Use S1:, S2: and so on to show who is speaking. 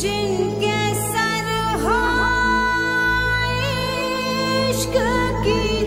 S1: जिनके सर हो इश्क की